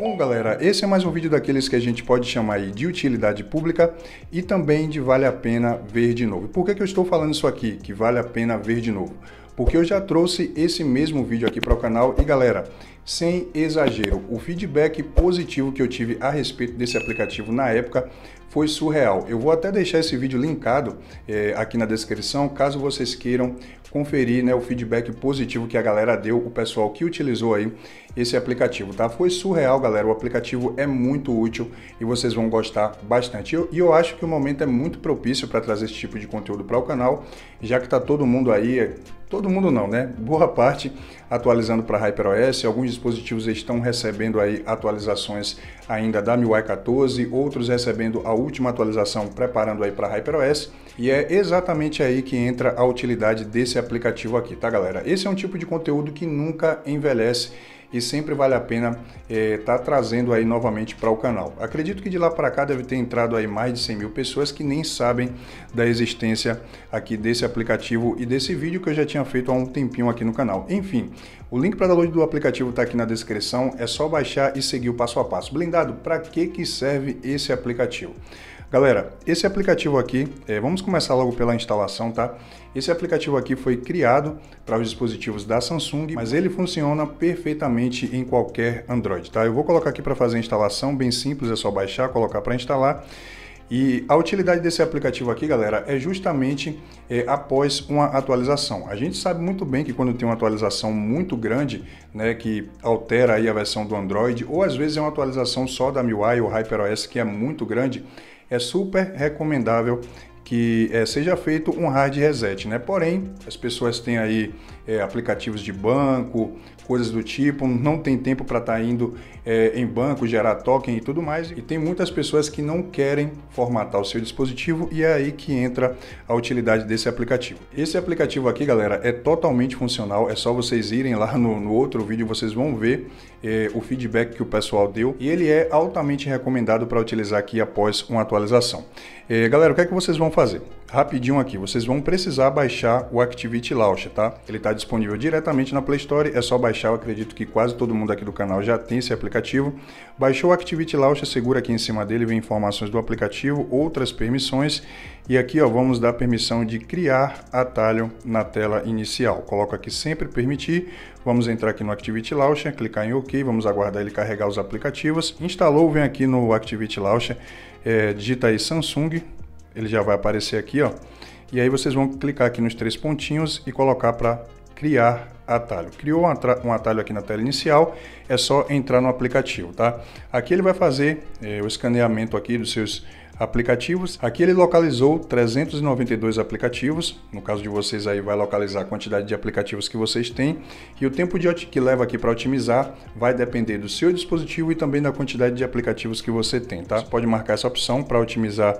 Bom, galera, esse é mais um vídeo daqueles que a gente pode chamar de utilidade pública e também de vale a pena ver de novo. Por que, que eu estou falando isso aqui, que vale a pena ver de novo? Porque eu já trouxe esse mesmo vídeo aqui para o canal e, galera, sem exagero, o feedback positivo que eu tive a respeito desse aplicativo na época foi surreal. Eu vou até deixar esse vídeo linkado é, aqui na descrição, caso vocês queiram conferir né, o feedback positivo que a galera deu, o pessoal que utilizou aí esse aplicativo, tá? Foi surreal, galera. O aplicativo é muito útil e vocês vão gostar bastante. E eu, eu, acho que o momento é muito propício para trazer esse tipo de conteúdo para o canal, já que está todo mundo aí, todo mundo não, né? Boa parte atualizando para HyperOS. Alguns dispositivos estão recebendo aí atualizações ainda da MIUI 14, outros recebendo a última atualização preparando aí para HyperOS. E é exatamente aí que entra a utilidade desse aplicativo aqui, tá galera? Esse é um tipo de conteúdo que nunca envelhece e sempre vale a pena estar é, tá trazendo aí novamente para o canal. Acredito que de lá para cá deve ter entrado aí mais de 100 mil pessoas que nem sabem da existência aqui desse aplicativo e desse vídeo que eu já tinha feito há um tempinho aqui no canal. Enfim, o link para download do aplicativo está aqui na descrição, é só baixar e seguir o passo a passo. Blindado, para que, que serve esse aplicativo? Galera, esse aplicativo aqui, é, vamos começar logo pela instalação, tá? Esse aplicativo aqui foi criado para os dispositivos da Samsung, mas ele funciona perfeitamente em qualquer Android, tá? Eu vou colocar aqui para fazer a instalação, bem simples, é só baixar, colocar para instalar. E a utilidade desse aplicativo aqui, galera, é justamente é, após uma atualização. A gente sabe muito bem que quando tem uma atualização muito grande, né, que altera aí a versão do Android, ou às vezes é uma atualização só da MIUI ou HyperOS que é muito grande, é super recomendável que é, seja feito um hard reset, né? Porém, as pessoas têm aí é, aplicativos de banco, coisas do tipo, não tem tempo para estar tá indo é, em banco, gerar token e tudo mais. E tem muitas pessoas que não querem formatar o seu dispositivo e é aí que entra a utilidade desse aplicativo. Esse aplicativo aqui, galera, é totalmente funcional. É só vocês irem lá no, no outro vídeo, vocês vão ver é, o feedback que o pessoal deu e ele é altamente recomendado para utilizar aqui após uma atualização. É, galera, o que é que vocês vão fazer? Rapidinho aqui, vocês vão precisar baixar o Activity Launcher, tá? Ele está disponível diretamente na Play Store, é só baixar, eu acredito que quase todo mundo aqui do canal já tem esse aplicativo. Baixou o Activity Launcher, segura aqui em cima dele, vem informações do aplicativo, outras permissões e aqui ó, vamos dar permissão de criar atalho na tela inicial. Coloco aqui sempre permitir, vamos entrar aqui no Activity Launcher, clicar em OK, vamos aguardar ele carregar os aplicativos. Instalou, vem aqui no Activity Launcher, é, digita aí Samsung, ele já vai aparecer aqui, ó. E aí vocês vão clicar aqui nos três pontinhos e colocar para criar atalho. Criou um atalho aqui na tela inicial, é só entrar no aplicativo, tá? Aqui ele vai fazer é, o escaneamento aqui dos seus aplicativos. Aqui ele localizou 392 aplicativos. No caso de vocês aí vai localizar a quantidade de aplicativos que vocês têm e o tempo de que leva aqui para otimizar vai depender do seu dispositivo e também da quantidade de aplicativos que você tem, tá? Você pode marcar essa opção para otimizar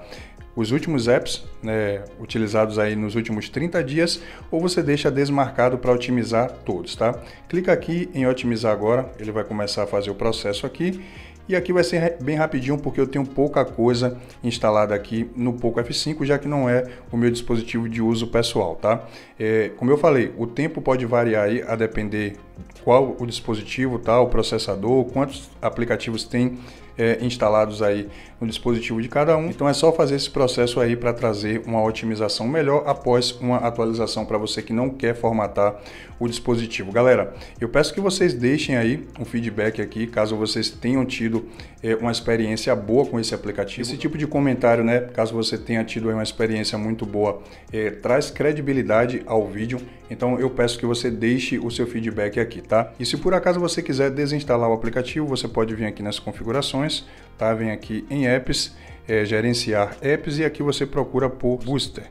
os últimos apps né, utilizados aí nos últimos 30 dias ou você deixa desmarcado para otimizar todos, tá? Clica aqui em otimizar agora, ele vai começar a fazer o processo aqui e aqui vai ser bem rapidinho porque eu tenho pouca coisa instalada aqui no Poco F5, já que não é o meu dispositivo de uso pessoal, tá? É, como eu falei, o tempo pode variar aí a depender qual o dispositivo, tá? o processador, quantos aplicativos tem é, instalados aí no dispositivo de cada um. Então é só fazer esse processo aí para trazer uma otimização melhor após uma atualização para você que não quer formatar o dispositivo. Galera, eu peço que vocês deixem aí um feedback aqui, caso vocês tenham tido é, uma experiência boa com esse aplicativo. Esse tipo de comentário, né, caso você tenha tido uma experiência muito boa, é, traz credibilidade ao vídeo. Então eu peço que você deixe o seu feedback aqui, tá? E se por acaso você quiser desinstalar o aplicativo, você pode vir aqui nas configurações, tá? Vem aqui em apps, é, gerenciar apps e aqui você procura por Booster,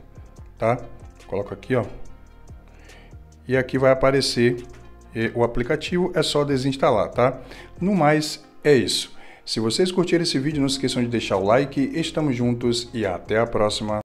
tá? Coloca aqui, ó, e aqui vai aparecer eh, o aplicativo, é só desinstalar, tá? No mais, é isso. Se vocês curtiram esse vídeo, não esqueçam de deixar o like, estamos juntos e até a próxima.